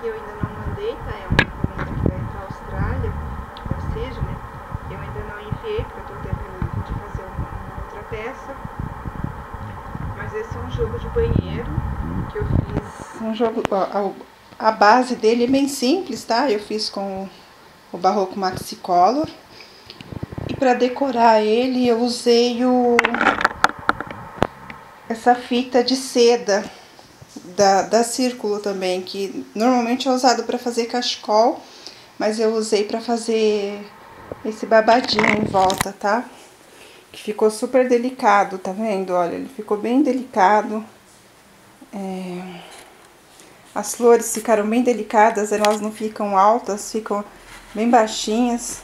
Aqui eu ainda não mandei, tá? É uma encomenda que vai pra Austrália, ou seja, né? Eu ainda não enviei, porque eu tô terminando de fazer uma, outra peça. Mas esse é um jogo de banheiro que eu fiz. Um jogo. A, a base dele é bem simples, tá? Eu fiz com o Barroco Maxicolor. E para decorar ele eu usei o essa fita de seda da, da Círculo também, que normalmente é usado para fazer cachecol, mas eu usei para fazer esse babadinho em volta, tá? Que ficou super delicado, tá vendo? Olha, ele ficou bem delicado. É... As flores ficaram bem delicadas, elas não ficam altas, ficam bem baixinhas.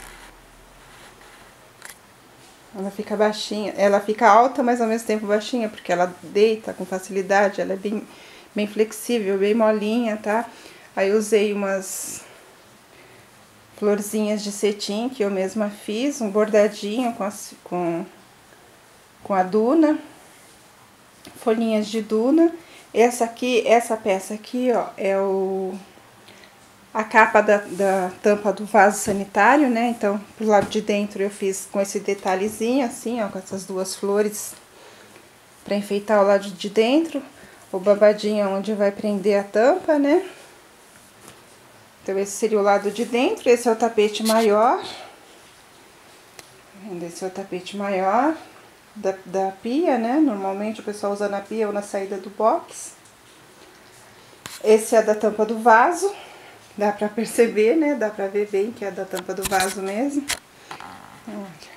Ela fica baixinha, ela fica alta, mas ao mesmo tempo baixinha, porque ela deita com facilidade, ela é bem, bem flexível, bem molinha, tá? Aí usei umas florzinhas de cetim que eu mesma fiz, um bordadinho com, as, com, com a duna, folhinhas de duna. Essa aqui, essa peça aqui, ó, é o a capa da, da tampa do vaso sanitário, né? Então, pro lado de dentro eu fiz com esse detalhezinho, assim, ó, com essas duas flores para enfeitar o lado de dentro. O babadinho onde vai prender a tampa, né? Então, esse seria o lado de dentro. Esse é o tapete maior. Esse é o tapete maior da, da pia, né? Normalmente o pessoal usa na pia ou na saída do box. Esse é da tampa do vaso. Dá pra perceber, né? Dá pra ver bem que é da tampa do vaso mesmo. Olha.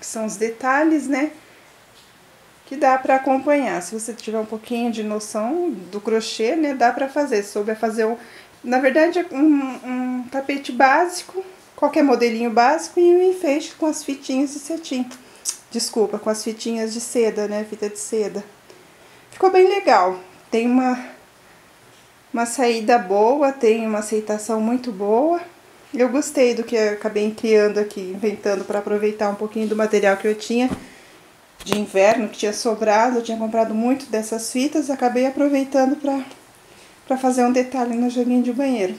São os detalhes, né? Que dá pra acompanhar. Se você tiver um pouquinho de noção do crochê, né? Dá pra fazer. Souber fazer um... Na verdade, um, um tapete básico, qualquer modelinho básico e um enfeite com as fitinhas de cetim. Desculpa, com as fitinhas de seda, né? Fita de seda. Ficou bem legal. Tem uma uma saída boa, tem uma aceitação muito boa. Eu gostei do que acabei criando aqui, inventando para aproveitar um pouquinho do material que eu tinha de inverno, que tinha sobrado. Eu tinha comprado muito dessas fitas, acabei aproveitando para fazer um detalhe no joguinho de banheiro.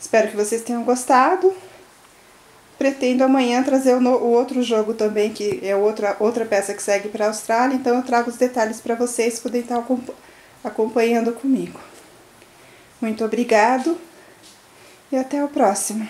Espero que vocês tenham gostado. Pretendo amanhã trazer o, outro jogo também, que é outra, outra peça que segue para a Austrália. Então eu trago os detalhes para vocês poderem estar acompanhando comigo. Muito obrigado e até o próximo.